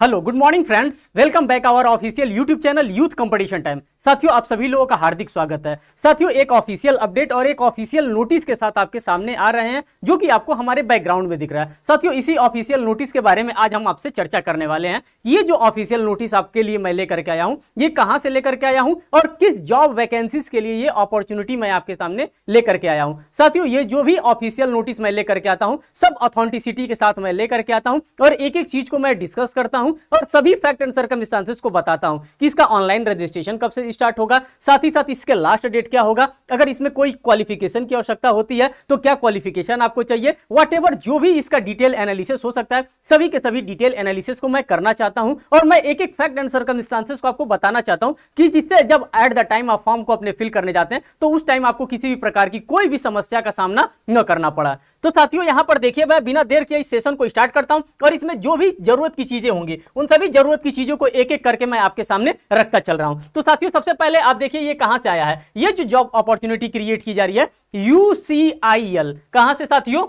Hello good morning friends welcome back our official YouTube channel youth competition time साथियों, आप सभी लोगों का हार्दिक स्वागत है। साथियों, एक ऑफिशियल अपडेट और एक ऑफिशियल नोटिस के साथ आपके सामने आ रहे हैं, जो कि आपको हमारे बैकग्राउंड में दिख रहा है। साथियों, इसी ऑफिशियल नोटिस के बारे में आज हम आपसे चर्चा करने वाले हैं। ये जो ऑफिशियल नोटिस आपके लिए मैं लेकर के आया हूँ, ये कहाँ से लेकर के आया हूँ और किस जॉब वैकेंसीज के लिए ये अपॉर्चुनिटी मैं आपके सामने लेकर के आया हूँ। साथियों, ये जो भी ऑफिशियल नोटिस मैं लेकर के आता हूँ, सब ऑथेंटिसिटी के साथ मैं लेकर के आता हूँ और एक एक चीज़ को मैं डिस्कस करता हूँ। और सभी फैक्ट एंड सर्कमस्टांसेस को बताता हूँ कि इसका ऑनलाइन रजिस्ट्रेशन कब से स्टार्ट होगा, साथ ही साथ इसके लास्ट डेट क्या होगा। अगर इसमें कोई क्वालिफिकेशन की आवश्यकता होती है तो क्या क्वालिफिकेशन आपको चाहिए? वट जो भी इसका डिटेल एनालिसिस हो सकता है, सभी के सभी डिटेल एनालिसिस को मैं करना चाहता हूँ और मैं एक एक फैक्ट एंड सर्कमस्टांसेस को आपको बताना चाहता हूँ कि जिससे जब एट द टाइम आप फॉर्म को अपने फिल करने जाते हैं तो उस टाइम आपको किसी भी प्रकार की कोई भी समस्या का सामना न करना पड़ा। तो साथियों, यहाँ पर देखिए, मैं बिना देर के इस सेशन को स्टार्ट करता हूँ और इसमें जो भी ज़रूरत की चीज़ें होंगी, उन सभी ज़रूरत की चीज़ों को एक एक करके मैं आपके सामने रखता चल रहा हूँ। तो साथियों, सबसे पहले आप देखिए, ये कहाँ से आया है? ये जो जॉब अपॉर्चुनिटी क्रिएट की जा रही है यूसीआईएल कहाँ से साथियों?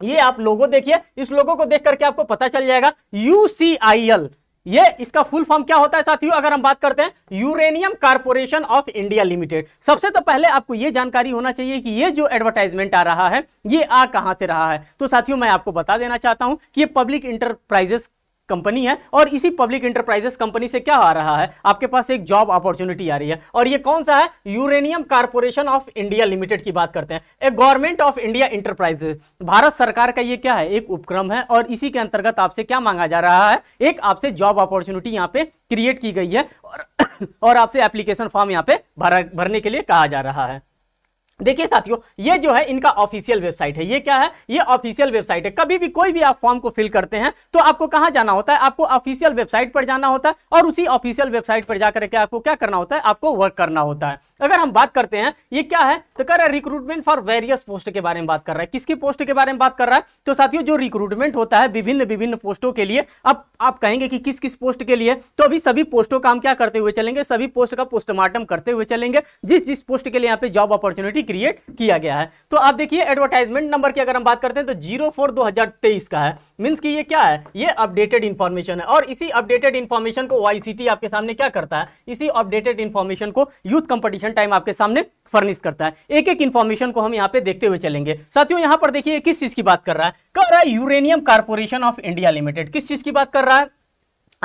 ये आप लोगो, देखिए, इस लोगो को देख करके आपको पता चल जाएगा यूसीआईएल ये इसका फुल फॉर्म क्या होता है साथियों, अगर हम बात करते हैं, uranium corporation of India limited. सबसे तो पहले आपको यह जानकारी होना चाहिए कि ये जो एडवर्टाइजमेंट आ रहा है, ये आ कहाँ से रहा है? तो साथियों, मैं आपको बता देना चाहता हूँ कि ये पब्लिक इंटरप्राइजेस कंपनी है और इसी पब्लिक इंटरप्राइजेस कंपनी से क्या आ रहा है? आपके पास एक जॉब अपॉर्चुनिटी आ रही है। और ये कौन सा है? Uranium corporation of India limited की बात करते हैं। एक government of India enterprises Bharat सरकार का ये क्या है? एक उपक्रम है और इसी के अंतर्गत आपसे क्या मांगा जा रहा है? एक आपसे जॉब अपॉर्चुनिटी यहाँ पे क्रिएट की गई है और, और आपसे एप्लीकेशन फॉर्म यहाँ पे भरने के लिए कहा जा रहा है। देखिए साथियों, ये जो है इनका ऑफिशियल वेबसाइट है। ये क्या है? ये ऑफिशियल वेबसाइट है। कभी भी कोई भी आप फॉर्म को फिल करते हैं तो आपको कहाँ जाना होता है? आपको ऑफिशियल वेबसाइट पर जाना होता है और उसी ऑफिशियल वेबसाइट पर जाकर के आपको क्या करना होता है? आपको वर्क करना होता है। अगर हम बात करते हैं, ये क्या है? तो कर रहा है रिक्रूटमेंट फॉर वेरियस पोस्ट के बारे में बात कर रहा है। किसकी पोस्ट के बारे में बात कर रहा है? तो साथियों, जो रिक्रूटमेंट होता है विभिन्न विभिन्न पोस्टों के लिए, अब आप कहेंगे कि किस किस पोस्ट के लिए तो अभी सभी पोस्टों का हम क्या करते हुए चलेंगे? सभी पोस्ट का पोस्टमार्टम करते हुए चलेंगे, जिस जिस पोस्ट के लिए यहाँ पे जॉब अपॉर्चुनिटी क्रिएट किया गया है। तो आप देखिए एडवर्टाइजमेंट नंबर की अगर हम बात करते हैं तो ज़ीरो फोर दो हज़ार तेईस का है। मीन्स की ये क्या है? ये अपडेटेड इन्फॉर्मेशन है। और इसी अपडेटेड इन्फॉर्मेशन को वाईसीटी आपके सामने क्या करता है? इसी अपडेटेड इन्फॉर्मेशन को यूथ कंपटीशन टाइम आपके सामने फर्निश करता है। एक एक इन्फॉर्मेशन को हम यहाँ पे देखते हुए चलेंगे। साथियों, यहाँ पर देखिए किस चीज़ की बात कर रहा है? कर रहा है uranium corporation of India limited. किस चीज़ की बात कर रहा है?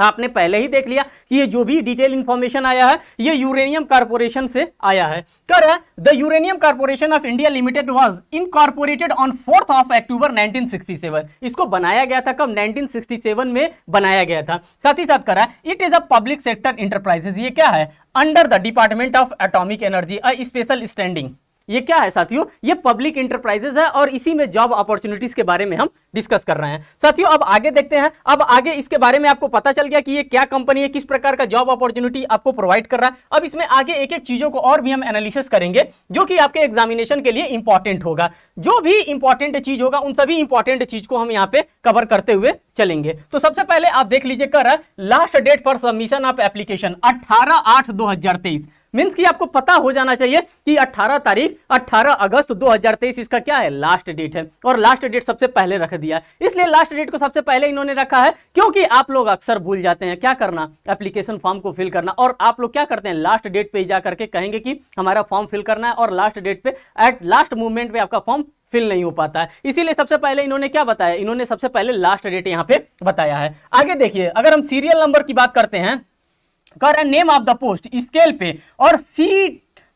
आपने पहले ही देख लिया कि ये जो भी डिटेल इंफॉर्मेशन आया है, ये यूरेनियम कारपोरेशन से आया है। कर the uranium corporation of India limited was incorporated on fourth of October 1967 इसको बनाया गया था कब? 1967 में बनाया गया था। साथ ही साथ करा it is a public sector enterprises ये क्या है? Under the department of atomic energy a special standing ये क्या है साथियों? ये पब्लिक इंटरप्राइजेस है और इसी में जॉब अपॉर्चुनिटीज़ के बारे में हम डिस्कस कर रहे हैं। साथियों, अब आगे देखते हैं। अब आगे इसके बारे में आपको पता चल गया कि ये क्या कंपनी है, किस प्रकार का जॉब अपॉर्चुनिटी आपको प्रोवाइड कर रहा है। अब इसमें आगे एक एक चीज़ों को और भी हम एनालिसिस करेंगे, जो कि आपके एग्जामिनेशन के लिए इंपॉर्टेंट होगा। जो भी इंपॉर्टेंट चीज़ होगा, उन सभी इंपॉर्टेंट चीज़ को हम यहाँ पे कवर करते हुए चलेंगे। तो सबसे पहले आप देख लीजिए, कर last date for submission of application अट्ठारह आठ दो मीन्स की आपको पता हो जाना चाहिए कि 18 तारीख 18 अगस्त 2023 इसका क्या है? लास्ट डेट है। और लास्ट डेट सबसे पहले रख दिया इसलिए लास्ट डेट को सबसे पहले इन्होंने रखा है क्योंकि आप लोग अक्सर भूल जाते हैं। क्या करना? एप्लीकेशन फॉर्म को फिल करना। और आप लोग क्या करते हैं? लास्ट डेट पे जा करके कहेंगे कि हमारा फॉर्म फिल करना है और लास्ट डेट पे एट लास्ट मूवमेंट पे आपका फॉर्म फिल नहीं हो पाता है। इसीलिए सबसे पहले इन्होंने क्या बताया? इन्होंने सबसे पहले लास्ट डेट यहाँ पे बताया है। आगे देखिए, अगर हम सीरियल नंबर की बात करते हैं रहा name of the post scale pay और सी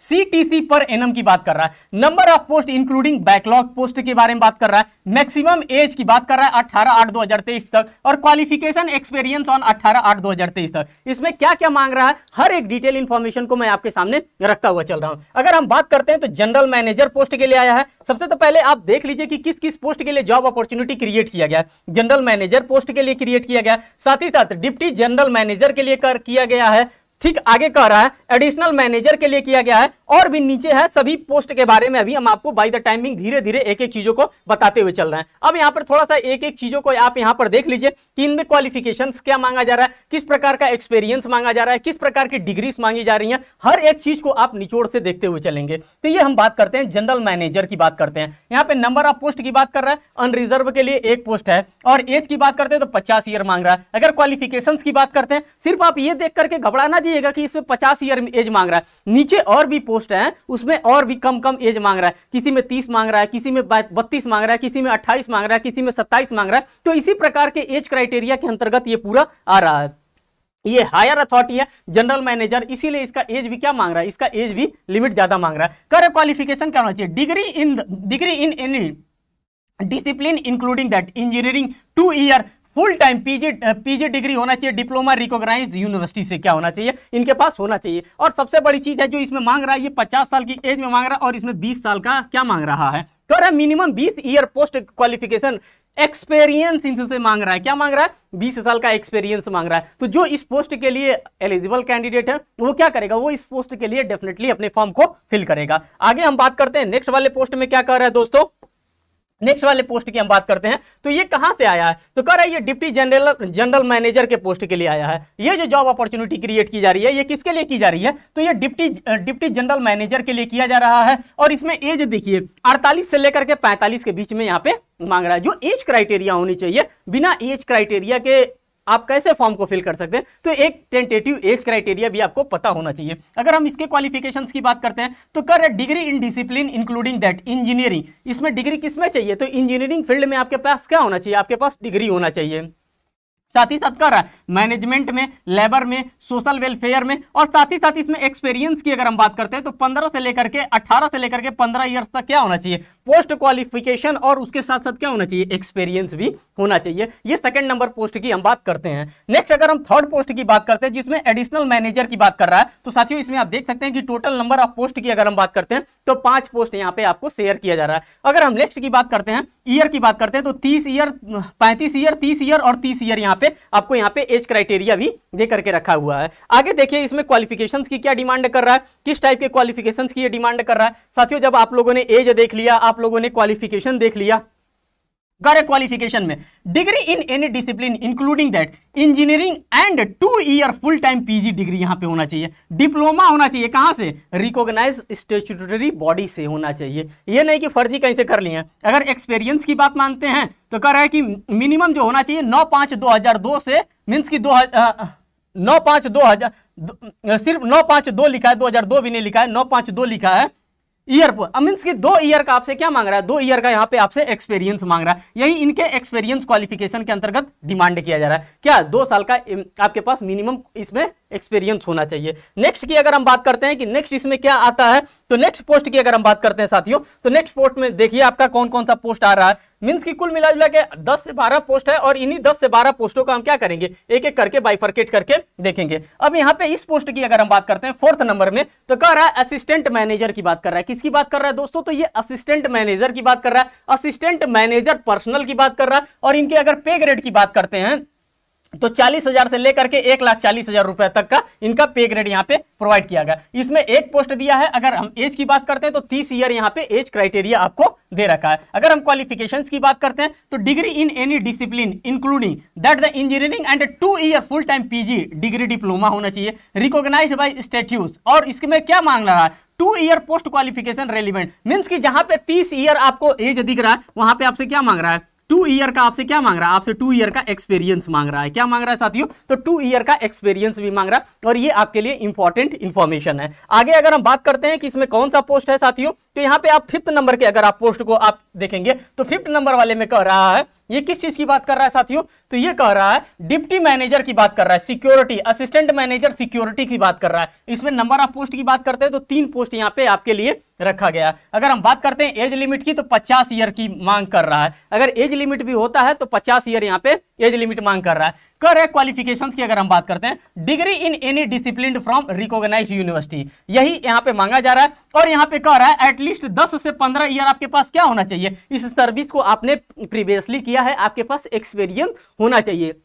सीटीसी पर एनम की बात कर रहा है। Number of post including backlog post के बारे में बात कर रहा है। मैक्सिमम एज की बात कर रहा है 18 आठ 2023 तक और क्वालिफिकेशन एक्सपीरियंस ऑन 18 आठ 2023 तक। इसमें क्या क्या मांग रहा है? हर एक डिटेल इंफॉर्मेशन को मैं आपके सामने रखता हुआ चल रहा हूँ। अगर हम बात करते हैं तो जनरल मैनेजर पोस्ट के लिए आया है। सबसे तो पहले आप देख लीजिए कि किस किस पोस्ट के लिए जॉब अपॉर्चुनिटी क्रिएट किया गया जनरल मैनेजर पोस्ट के लिए क्रिएट किया गया साथ ही साथ डिप्टी जनरल मैनेजर के लिए कर, किया गया है। ठीक आगे कह रहा है एडिशनल मैनेजर के लिए किया गया है और भी नीचे है सभी पोस्ट के बारे में अभी हम आपको बाई द टाइमिंग धीरे धीरे एक एक चीज़ों को बताते हुए चल रहे हैं। अब यहाँ पर थोड़ा सा एक एक चीज़ों को आप यहाँ पर देख लीजिए कि इनमें क्वालिफिकेशन क्या मांगा जा रहा है, किस प्रकार का एक्सपीरियंस मांगा जा रहा है, किस प्रकार की डिग्रीज मांगी जा रही है, हर एक चीज़ को आप निचोड़ से देखते हुए चलेंगे। तो ये हम बात करते हैं जनरल मैनेजर की बात करते हैं। यहाँ पे नंबर ऑफ़ पोस्ट की बात कर रहा है अनरिजर्व के लिए एक पोस्ट है, और एज की बात करते हैं तो पचास ईयर मांग रहा है। अगर क्वालिफिकेशन की बात करते हैं, सिर्फ़ आप ये देख करके घबराना जाइएगा कि इसमें पचास ईयर एज मांग रहा है। नीचे और भी पोस्ट है, उसमें और भी कम कम एज मांग रहा है। किसी में तीस मांग रहा है, किसी में बत्तीस मांग रहा है, किसी में अट्ठाईस मांग रहा है, किसी में सत्ताईस मांग रहा है। तो इसी प्रकार के एज क्राइटेरिया के अंतर्गत ये पूरा आ रहा है। ये हायर अथॉरिटी है जनरल मैनेजर इसीलिए इसका एज भी क्या मांग रहा है? इसका एज भी लिमिट ज़्यादा मांग रहा है। कर क्वालिफिकेशन क्या होना चाहिए degree in degree in any discipline including that engineering two year full time PG PG degree होना चाहिए, डिप्लोमा रिकॉग्नाइज यूनिवर्सिटी से क्या होना चाहिए? इनके पास होना चाहिए। और सबसे बड़ी चीज़ है जो इसमें मांग रहा है, ये पचास साल की एज में मांग रहा है और इसमें बीस साल का क्या मांग रहा है? तो रहा है मिनिमम बीस ईयर पोस्ट क्वालिफिकेशन एक्सपीरियंस इनसे मांग रहा है। क्या मांग रहा है? बीस साल का एक्सपीरियंस मांग रहा है। तो जो इस पोस्ट के लिए एलिजिबल कैंडिडेट है, वो क्या करेगा? वो इस पोस्ट के लिए डेफिनेटली अपने फॉर्म को फिल करेगा। आगे हम बात करते हैं नेक्स्ट वाले पोस्ट में क्या कर रहा है दोस्तों? नेक्स्ट वाले पोस्ट की हम बात करते हैं। तो ये कहाँ से आया है? तो कह रहा है ये डिप्टी जनरल जनरल मैनेजर के पोस्ट के लिए आया है। ये जो जॉब अपॉर्चुनिटी क्रिएट की जा रही है, ये किसके लिए की जा रही है? तो ये डिप्टी डिप्टी जनरल मैनेजर के लिए किया जा रहा है। और इसमें एज देखिए, अड़तालीस से लेकर के पैंतालीस के बीच में यहाँ पे मांग रहा है। जो एज क्राइटेरिया होनी चाहिए, बिना एज क्राइटेरिया के आप कैसे फॉर्म को फिल कर सकते हैं? तो एक टेंटेटिव एज क्राइटेरिया भी आपको पता होना चाहिए। अगर हम इसके क्वालिफिकेशंस की बात करते हैं तो कर degree in discipline including that engineering इसमें डिग्री किसमें चाहिए? तो इंजीनियरिंग फ़ील्ड में आपके पास क्या होना चाहिए? आपके पास डिग्री होना चाहिए। साथ ही साथ कर रहा है मैनेजमेंट में लेबर में सोशल वेलफेयर में और साथ ही साथ इसमें एक्सपीरियंस की अगर हम बात करते हैं तो 15 से लेकर के 18 से लेकर के 15 इयर्स तक क्या होना चाहिए? पोस्ट क्वालिफिकेशन और उसके साथ साथ क्या होना चाहिए? एक्सपीरियंस भी होना चाहिए। ये सेकंड नंबर पोस्ट की हम बात करते हैं। नेक्स्ट अगर हम थर्ड पोस्ट की बात करते हैं, जिसमें एडिशनल मैनेजर की बात कर रहा है तो साथियों, इसमें आप देख सकते हैं कि टोटल नंबर ऑफ़ पोस्ट की अगर हम बात करते हैं तो पाँच पोस्ट यहाँ पे आपको शेयर किया जा रहा है। अगर हम नेक्स्ट की बात करते हैं ईयर की बात करते हैं तो तीस ईयर पैंतीस ईयर तीस ईयर और तीस ईयर यहाँ आपको यहाँ पे एज क्राइटेरिया भी दे करके रखा हुआ है। आगे देखिए, इसमें क्वालिफिकेशन की क्या डिमांड कर रहा है, किस टाइप के क्वालिफिकेशन की डिमांड कर रहा है। साथियों, जब आप लोगों ने एज देख लिया, आप लोगों ने क्वालिफिकेशन देख लिया करे क्वालिफिकेशन में। Degree in any discipline including that engineering and two year full time PG degree यहाँ पे होना चाहिए। डिप्लोमा होना चाहिए कहाँ से? रिकॉग्नाइज स्टेचुटरी बॉडी से होना चाहिए। ये नहीं कि फर्जी कहीं से कर लिए अगर एक्सपीरियंस की बात मानते हैं तो कह रहा है कि मिनिमम जो होना चाहिए, नौ पाँच दो हज़ार दो से मीन्स की दो नौ पाँच दो हज़ार सिर्फ़ नौ पाँच दो लिखा है, दो हज़ार दो भी नहीं लिखा है, नौ पाँच दो लिखा है। ईयर पर। मीन्स की दो ईयर का आपसे क्या मांग रहा है? दो ईयर का यहाँ पे आपसे एक्सपीरियंस मांग रहा है। यही इनके एक्सपीरियंस क्वालिफिकेशन के अंतर्गत डिमांड किया जा रहा है। क्या दो साल का आपके पास मिनिमम इसमें एक्सपीरियंस होना चाहिए? नेक्स्ट की अगर हम बात करते हैं कि नेक्स्ट इसमें क्या आता है तो नेक्स्ट पोस्ट की अगर हम बात करते हैं साथियों तो नेक्स्ट पोस्ट में देखिए आपका कौन कौन सा पोस्ट आ रहा है। मीन्स की कुल मिला जुला के 10 से 12 पोस्ट है और इन्हीं 10 से 12 पोस्टों का हम क्या करेंगे? एक एक करके बाइफर्केट करके देखेंगे। अब यहाँ पे इस पोस्ट की अगर हम बात करते हैं फोर्थ नंबर में तो कह रहा है असिस्टेंट मैनेजर की बात कर रहा है। किसकी बात कर रहा है दोस्तों? तो ये असिस्टेंट मैनेजर की बात कर रहा है। असिस्टेंट मैनेजर पर्सनल की बात कर रहा है। और इनके अगर पे ग्रेड की बात करते हैं तो चालीस हज़ार से लेकर के एक लाख चालीस हज़ार रुपए तक का इनका पे ग्रेड यहाँ पे प्रोवाइड किया गया। इसमें एक पोस्ट दिया है, अगर हम एज की बात करते हैं तो तीस ईयर यहाँ पे एज क्राइटेरिया आपको दे रखा है। अगर हम क्वालिफिकेशन की बात करते हैं तो degree in any discipline including that the engineering and two year full time PG degree diploma होना चाहिए। रिकॉग्नाइज बाई स्टेट्यूज और इसमें क्या मांग रहा है? Two year post qualification relevant means की जहाँ पे तीस ईयर आपको एज दिख रहा है, वहाँ पे आपसे क्या मांग रहा है? टू ईयर का आपसे क्या मांग रहा है? आपसे टू ईयर का एक्सपीरियंस मांग रहा है। क्या मांग रहा है साथियों? तो टू ईयर का एक्सपीरियंस भी मांग रहा है और ये आपके लिए इंपॉर्टेंट इंफॉर्मेशन है। आगे अगर हम बात करते हैं कि इसमें कौन सा पोस्ट है साथियों तो यहाँ पे आप फिफ्थ नंबर के अगर आप पोस्ट को आप देखेंगे तो फिफ्थ नंबर वाले में कह रहा है ये किस चीज़ की बात कर रहा है साथियों? तो ये कह रहा है, डिप्टी मैनेजर की बात कर रहा है, सिक्योरिटी, असिस्टेंट मैनेजर सिक्योरिटी की बात कर रहा है। इसमें नंबर ऑफ़ पोस्ट की बात करते हैं तो तीन पोस्ट यहाँ पे आपके लिए रखा गया है। अगर हम बात करते हैं एज लिमिट की तो 50 ईयर की मांग कर रहा है। अगर एज लिमिट भी होता है तो 50 ईयर यहाँ पे एज लिमिट मांग कर रहा है। कर है क्वालिफिकेशन की अगर हम बात करते हैं degree in any discipline from recognise university यही यहाँ पे मांगा जा रहा है और यहाँ पे कह रहा है एटलीस्ट 10 से 15 ईयर आपके पास क्या होना चाहिए? इस सर्विस को आपने प्रीवियसली किया है, आपके पास एक्सपीरियंस होना चाहिए।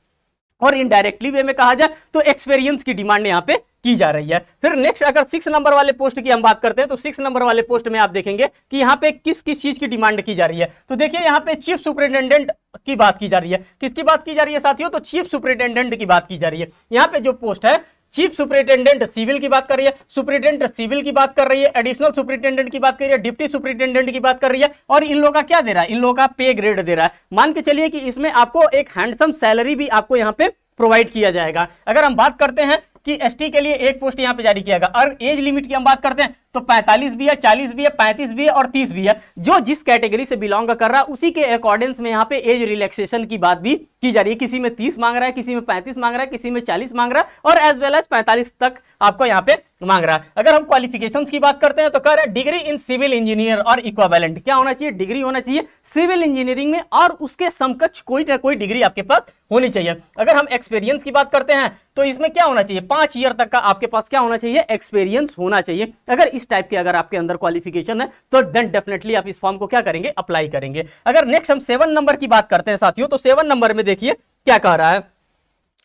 और इनडायरेक्टली वे में कहा जाए तो एक्सपीरियंस की डिमांड यहाँ पे की जा रही है। फिर नेक्स्ट अगर सिक्स नंबर वाले पोस्ट की हम बात करते हैं तो सिक्स नंबर वाले पोस्ट में आप देखेंगे कि यहाँ पे किस किस चीज़ की डिमांड की जा रही है। तो देखिए, यहाँ पे चीफ सुपरिटेंडेंट की बात की जा रही है। किसकी बात की जा रही है साथियों? तो चीफ सुपरिटेंडेंट की बात की जा रही है। यहाँ पे जो पोस्ट है चीफ सुपरिटेंडेंट सिविल की बात कर रही है सुपरिटेंडेंट सिविल की बात कर रही है एडिशनल सुपरिटेंडेंट की बात कर रही है डिप्टी सुपरिटेंडेंट की बात कर रही है, और इन लोगों का क्या दे रहा है? इन लोगों का पे ग्रेड दे रहा है। मान के चलिए कि इसमें आपको एक हैंडसम सैलरी भी आपको यहाँ पे प्रोवाइड किया जाएगा। अगर हम बात करते हैं कि एसटी के लिए एक पोस्ट यहाँ पे जारी किया गया। और एज लिमिट की हम बात करते हैं तो 45 भी है 40 भी है 35 भी है और 30 भी है। जो जिस कैटेगरी से बिलोंग कर रहा है उसी के अकॉर्डेंस में यहाँ पे एज रिलैक्सेशन की बात भी की जा रही है। किसी में 30 मांग रहा है, किसी में 35 मांग रहा है, किसी में 40 मांग रहा है और एज वेल एज 45 तक आपको यहाँ पे मांग रहा है। अगर हम क्वालिफिकेशन की बात करते हैं तो कह रहे हैं डिग्री इन सिविल इंजीनियर और इक्वावेलेंट क्या होना चाहिए? डिग्री होना चाहिए सिविल इंजीनियरिंग में और उसके समकक्ष कोई ना कोई डिग्री आपके पास होनी चाहिए। अगर हम एक्सपीरियंस की बात करते हैं तो इसमें क्या होना चाहिए? पाँच ईयर तक का आपके पास क्या होना चाहिए? एक्सपीरियंस होना चाहिए। अगर इस टाइप के अगर आपके अंदर क्वालिफिकेशन है तो देन डेफिनेटली आप इस फॉर्म को क्या करेंगे? अप्लाई करेंगे। अगर नेक्स्ट हम सेवन नंबर की बात करते हैं साथियों तो सेवन नंबर में देखिए क्या कह रहा है।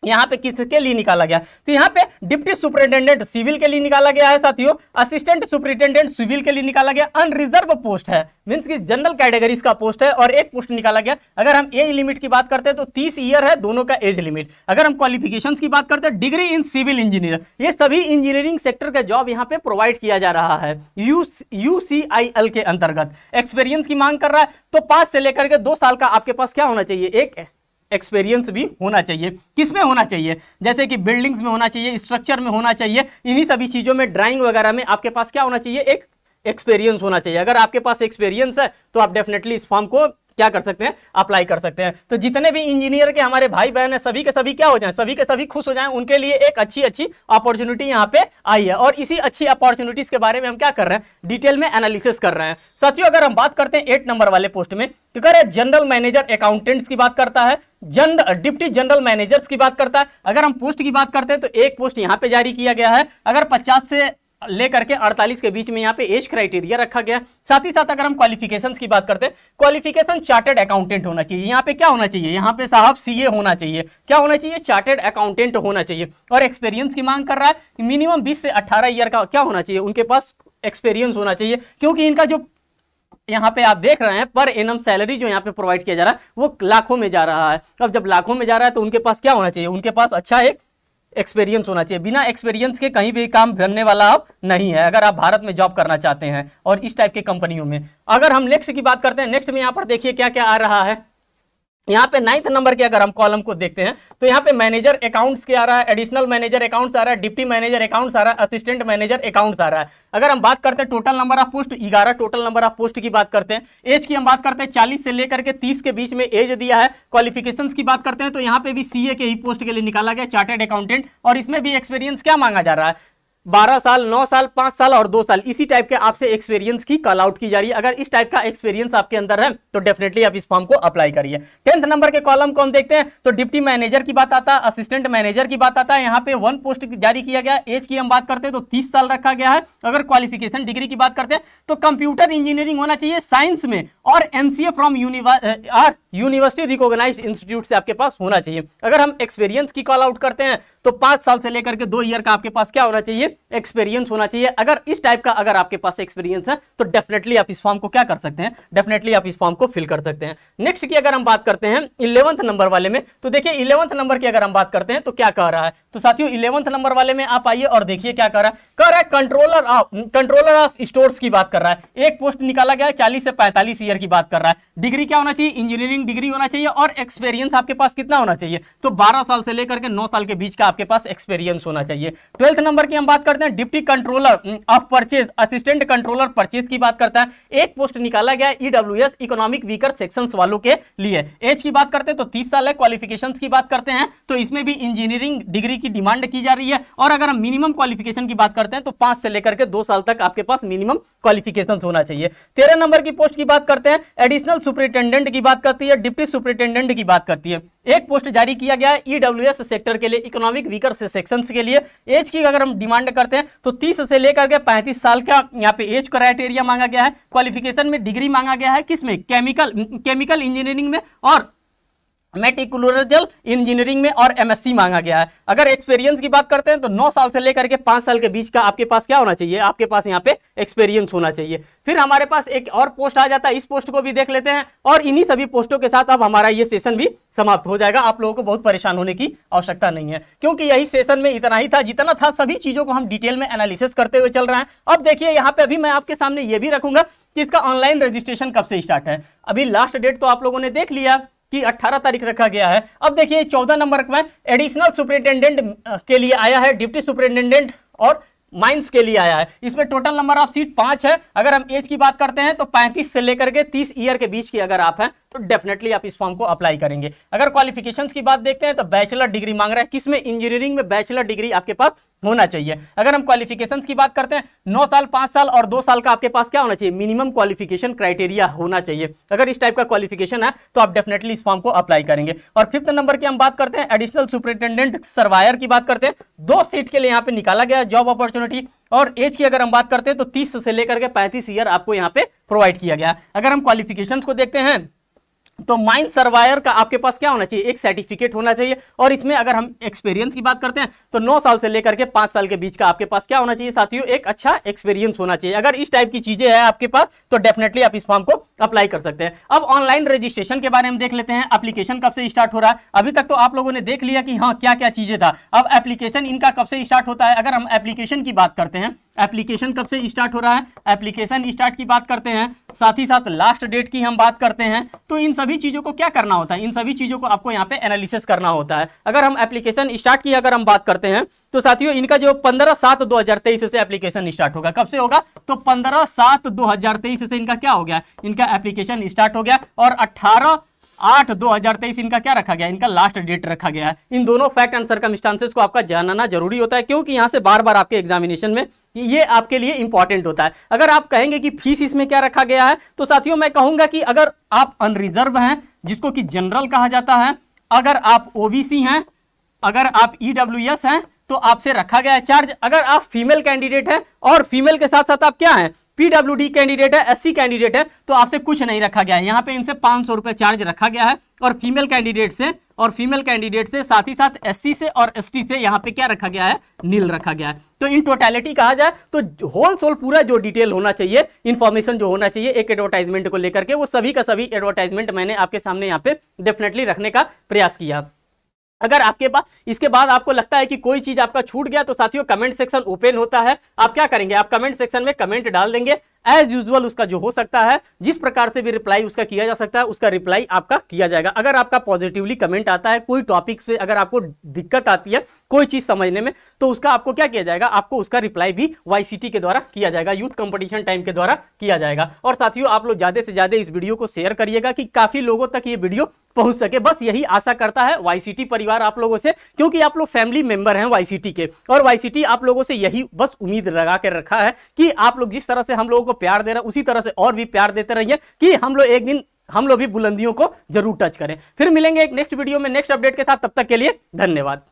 यहाँ पे किसके लिए निकाला गया? तो यहाँ पे डिप्टी सुपरिटेंडेंट सिविल के लिए निकाला गया है साथियों। असिस्टेंट सुपरिटेंडेंट सिविल के लिए निकाला गया। अनरिजर्व पोस्ट है। मीन्स की जनरल कैटेगरीज का पोस्ट है और एक पोस्ट निकाला गया। अगर हम एज लिमिट की बात करते हैं तो तीस ईयर है, दोनों का एज लिमिट अगर हम क्वालिफिकेशन की बात करते हैं डिग्री इन सिविल इंजीनियर ये सभी इंजीनियरिंग सेक्टर का जॉब यहाँ पे प्रोवाइड किया जा रहा है। यू के अंतर्गत। एक्सपीरियंस की मांग कर रहा है। तो पाँच से लेकर के दो साल का आपके पास क्या होना चाहिए? एक एक्सपीरियंस भी होना चाहिए। किसमें होना चाहिए? जैसे कि बिल्डिंग्स में होना चाहिए स्ट्रक्चर में होना चाहिए, इन्हीं सभी चीज़ों में ड्राइंग वगैरह में आपके पास क्या होना चाहिए? एक एक्सपीरियंस होना चाहिए। अगर आपके पास एक्सपीरियंस है तो आप डेफिनेटली इस फॉर्म को क्या कर सकते हैं? अप्लाई कर सकते हैं। तो जितने भी इंजीनियर के हमारे भाई बहन है, सभी के सभी क्या हो जाए? सभी के सभी खुश हो जाएँ। उनके लिए एक अच्छी अच्छी अपॉर्चुनिटी यहाँ पे आई है। और इसी अच्छी अपॉर्चुनिटीज़ के बारे में हम क्या कर रहे हैं? डिटेल में एनालिसिस कर रहे हैं। साथियों, अगर हम बात करते हैं एट नंबर वाले पोस्ट में तो कह रहे जनरल मैनेजर अकाउंटेंट्स की बात करता है जन डिप्टी जनरल मैनेजर्स की बात करता है, अगर हम पोस्ट की बात करते हैं तो एक पोस्ट यहाँ पे जारी किया गया है। अगर पचास से लेकर के 48 के बीच में यहाँ पे एज क्राइटेरिया रखा गया। साथ ही साथ अगर हम क्वालिफिकेशन की बात करते हैं क्वालिफिकेशन चार्टेड अकाउंटेंट होना चाहिए। यहाँ पे क्या होना चाहिए? यहाँ पे साहब सीए होना चाहिए। क्या होना चाहिए? चार्टेड अकाउंटेंट होना चाहिए। और एक्सपीरियंस की मांग कर रहा है मिनिमम बीस से अट्ठारह ईयर का क्या होना चाहिए? उनके पास एक्सपीरियंस होना चाहिए। क्योंकि इनका जो यहाँ पे आप देख रहे हैं पर एनम सैलरी जो यहाँ पे प्रोवाइड किया जा रहा है, वो लाखों में जा रहा है। अब जब लाखों में जा रहा है तो उनके पास क्या होना चाहिए? उनके पास अच्छा एक एक्सपीरियंस होना चाहिए। बिना एक्सपीरियंस के कहीं भी काम बनने वाला आप नहीं है, अगर आप भारत में जॉब करना चाहते हैं और इस टाइप की कंपनियों में। अगर हम नेक्स्ट की बात करते हैं नेक्स्ट में यहाँ पर देखिए क्या क्या आ रहा है। यहाँ पे नाइन्थ नंबर के अगर हम कॉलम को देखते हैं तो यहाँ पे मैनेजर अकाउंट्स के आ रहा है एडिशनल मैनेजर अकाउंट्स आ रहा है डिप्टी मैनेजर अकाउंट्स आ रहा है असिस्टेंट मैनेजर अकाउंट्स आ रहा है। अगर हम बात करते हैं टोटल नंबर ऑफ़ पोस्ट ग्यारह टोटल नंबर ऑफ़ पोस्ट की बात करते हैं। एज की हम बात करते हैं, चालीस से लेकर के तीस के बीच में एज दिया है। क्वालिफिकेशन की बात करते हैं तो यहाँ पे भी सीए के ही पोस्ट के लिए निकाला गया चार्टेड अकाउंटेंट और इसमें भी एक्सपीरियंस क्या मांगा जा रहा है? बारह साल, नौ साल, पाँच साल और दो साल। इसी टाइप के आपसे एक्सपीरियंस की कॉल आउट की जा रही है। अगर इस टाइप का एक्सपीरियंस आपके अंदर है तो डेफिनेटली आप इस फॉर्म को अप्लाई करिए। टेंथ नंबर के कॉलम को हम देखते हैं तो डिप्टी मैनेजर की बात आता है असिस्टेंट मैनेजर की बात आता है। यहाँ पे वन पोस्ट जारी किया गया एज की हम बात करते हैं तो तीस साल रखा गया है। अगर क्वालिफिकेशन डिग्री की बात करते हैं तो कंप्यूटर इंजीनियरिंग होना चाहिए साइंस में और MCA from university recognised institute से आपके पास होना चाहिए। अगर हम एक्सपीरियंस की कॉल आउट करते हैं तो पाँच साल से लेकर के दो ईयर का आपके पास क्या होना चाहिए? एक्सपीरियंस होना चाहिए। अगर इस टाइप का अगर आपके पास एक्सपीरियंस है तो डेफिनेटली आप इस फॉर्म को क्या कर सकते हैं? डेफिनेटली आप इस फॉर्म को फिल कर सकते हैं। नेक्स्ट की अगर हम बात करते हैं इलेवंथ नंबर वाले में तो देखिए इलेवंथ नंबर की अगर हम बात करते हैं तो क्या कह रहा है? तो साथियों इलेवंथ नंबर वाले में आप आइए और देखिए क्या कर रहा है। कह रहा है controller of controller of stores की बात कर रहा है। एक पोस्ट निकाला गया है, चालीस से पैंतालीस ईयर की बात कर रहा है। डिग्री क्या होना चाहिए? इंजीनियरिंग डिग्री होना चाहिए और एक्सपीरियंस आपके पास कितना होना चाहिए? तो बारह साल से लेकर के नौ साल के बीच का आपके पास एक्सपीरियंस होना चाहिए। ट्वेल्थ नंबर की हम बात करते हैं, deputy controller of purchase assistant controller purchase की बात करता है। एक पोस्ट निकाला गया ईडब्ल्यू इकोनॉमिक वीकर सेक्शन वालों के लिए। एज की बात करते हैं तो तीस साल है क्वालिफिकेशन की बात करते हैं। तो इसमें भी इंजीनियरिंग डिग्री की डिमांड की जा रही है। और अगर हम मिनिमम क्वालिफिकेशन की बात करते हैं तो पाँच से लेकर के दो साल तक आपके पास मिनिमम क्वालिफिकेशन होना चाहिए। तेरह नंबर की पोस्ट की बात करते हैं एडिशनल सुपरिटेंडेंट की बात करती है, डिप्टी सुपरिटेंडेंट की बात करती है। एक पोस्ट जारी किया गया है ईडब्ल्यूएस सेक्टर के लिए इकोनॉमिक वीकर सेक्शन के लिए। एज की अगर हम डिमांड करते हैं तो 30 से लेकर के 35 साल का यहाँ पे एज क्राइटेरिया मांगा गया है। क्वालिफिकेशन में डिग्री मांगा गया है। किसमें केमिकल केमिकल इंजीनियरिंग में और मेटिकुलरजल इंजीनियरिंग में और एमएससी मांगा गया है। अगर एक्सपीरियंस की बात करते हैं तो 9 साल से लेकर के 5 साल के बीच का आपके पास क्या होना चाहिए? आपके पास यहाँ पे एक्सपीरियंस होना चाहिए। फिर हमारे पास एक और पोस्ट आ जाता है, इस पोस्ट को भी देख लेते हैं और इन्हीं सभी पोस्टों के साथ अब हमारा ये सेशन भी समाप्त हो जाएगा। आप लोगों को बहुत परेशान होने की आवश्यकता नहीं है, क्योंकि यही सेशन में इतना ही था, जितना था, सभी चीज़ों को हम डिटेल में एनालिसिस करते हुए चल रहे हैं। अब देखिए, यहाँ पे अभी मैं आपके सामने ये भी रखूँगा कि इसका ऑनलाइन रजिस्ट्रेशन कब से स्टार्ट है। अभी लास्ट डेट तो आप लोगों ने देख लिया। कि 18 तारीख रखा गया है। अब देखिए 14 नंबर में एडिशनल सुपरिटेंडेंट के लिए आया है डिप्टी सुपरिटेंडेंट और माइंस के लिए आया है। इसमें टोटल नंबर ऑफ़ सीट पाँच है। अगर हम एज की बात करते हैं तो 35 से लेकर के 30 ईयर के बीच की अगर आप हैं तो डेफिनेटली आप इस फॉर्म को अप्लाई करेंगे। अगर क्वालिफिकेशंस की बात देखते हैं तो बैचलर डिग्री मांग रहा है। किसमें इंजीनियरिंग में बैचलर डिग्री आपके पास होना चाहिए। अगर हम क्वालिफिकेशन की बात करते हैं, नौ साल, पाँच साल और दो साल का आपके पास क्या होना चाहिए? मिनिमम क्वालिफिकेशन क्राइटेरिया होना चाहिए। अगर इस टाइप का क्वालिफिकेशन है तो आप डेफिनेटली इस फॉर्म को अप्लाई करेंगे। और फिफ्थ नंबर की हम बात करते हैं एडिशनल सुपरिटेंडेंट सर्वायर की बात करते हैं। दो सीट के लिए यहाँ पे निकाला गया जॉब अपॉर्चुनिटी और एज की अगर हम बात करते हैं तो तीस से लेकर के पैंतीस ईयर आपको यहाँ पे प्रोवाइड किया गया अगर हम क्वालिफिकेशन को देखते हैं तो माइन सर्वायर का आपके पास क्या होना चाहिए? एक सर्टिफिकेट होना चाहिए। और इसमें अगर हम एक्सपीरियंस की बात करते हैं तो नौ साल से लेकर के पाँच साल के बीच का आपके पास क्या होना चाहिए साथियों? एक अच्छा एक्सपीरियंस होना चाहिए। अगर इस टाइप की चीज़ें हैं आपके पास तो डेफिनेटली आप इस फॉर्म को अप्लाई कर सकते हैं। अब ऑनलाइन रजिस्ट्रेशन के बारे में देख लेते हैं। एप्लीकेशन कब से स्टार्ट हो रहा है? अभी तक तो आप लोगों ने देख लिया कि हाँ क्या क्या चीज़ें था। अब एप्लीकेशन इनका कब से स्टार्ट होता है? अगर हम एप्लीकेशन की बात करते हैं एप्लीकेशन कब से स्टार्ट हो रहा है? एप्लीकेशन स्टार्ट की बात करते हैं। साथ ही साथ लास्ट डेट की हम बात करते हैं। तो इन सभी चीज़ों को क्या करना होता है? इन सभी चीज़ों को आपको यहाँ पे एनालिसिस करना होता है। अगर हम एप्लीकेशन स्टार्ट की अगर हम बात करते हैं तो साथियों, इनका जो पंद्रह सात दो हज़ार तेईस से एप्लीकेशन स्टार्ट होगा। कब से होगा? तो पंद्रह सात दो हज़ार तेईस से इनका क्या हो गया? इनका एप्लीकेशन स्टार्ट हो गया। और अट्ठारह आठ दो हज़ार तेईस इनका क्या रखा गया? इनका लास्ट डेट रखा गया है। इन दोनों फैक्ट एंड सर्कमस्टांसेस को आपका जानना ज़रूरी होता है, क्योंकि यहाँ से बार बार आपके एग्जामिनेशन में ये आपके लिए इंपॉर्टेंट होता है। अगर आप कहेंगे कि फ़ीस इसमें क्या रखा गया है तो साथियों, मैं कहूँगा कि अगर आप अनरिजर्व हैं, जिसको कि जनरल कहा जाता है, अगर आप ओबीसी हैं, अगर आप ईडब्ल्यू e हैं तो आपसे रखा गया है चार्ज अगर आप फीमेल कैंडिडेट हैं और फीमेल के साथ साथ आप क्या हैं? पीडब्ल्यूडी कैंडिडेट है एससी कैंडिडेट है तो आपसे कुछ नहीं रखा गया है। यहाँ पे इनसे पाँच सौ चार्ज रखा गया है और फीमेल कैंडिडेट से और फीमेल कैंडिडेट से साथ ही साथ एससी से और एसटी से यहाँ पे क्या रखा गया है? नील रखा गया है। तो इन टोटलिटी कहा जाए तो होल सोल पूरा जो डिटेल होना चाहिए इन्फॉर्मेशन जो होना चाहिए, एक एडवर्टाइजमेंट को लेकर के, वो सभी का सभी एडवर्टाइजमेंट मैंने आपके सामने यहाँ पे डेफिनेटली रखने का प्रयास किया। अगर आपके पास, इसके बाद आपको लगता है कि कोई चीज़ आपका छूट गया तो साथियों कमेंट सेक्शन ओपन होता है। आप क्या करेंगे? आप कमेंट सेक्शन में कमेंट डाल देंगे। एज यूजल उसका जो हो सकता है, जिस प्रकार से भी रिप्लाई उसका किया जा सकता है, उसका रिप्लाई आपका किया जाएगा। अगर आपका पॉजिटिवली कमेंट आता है, कोई टॉपिक पे अगर आपको दिक्कत आती है, कोई चीज़ समझने में तो उसका आपको क्या किया जाएगा? आपको उसका रिप्लाई भी वाईसीटी के द्वारा किया जाएगा यूथ कंपटीशन टाइम के द्वारा किया जाएगा। और साथियों, आप लोग ज़्यादा से ज़्यादा इस वीडियो को शेयर करिएगा कि काफ़ी लोगों तक ये वीडियो पहुँच सके। बस यही आशा करता है वाईसीटी परिवार आप लोगों से, क्योंकि आप लोग फैमिली मेंबर हैं वाईसीटी के। और वाईसीटी आप लोगों से यही बस उम्मीद लगा कर रखा है कि आप लोग जिस तरह से हम लोगों को प्यार दे रहे हैं, उसी तरह से और भी प्यार देते रहिए कि हम लोग एक दिन, हम लोग भी बुलंदियों को ज़रूर टच करें। फिर मिलेंगे एक नेक्स्ट वीडियो में नेक्स्ट अपडेट के साथ, तब तक के लिए धन्यवाद।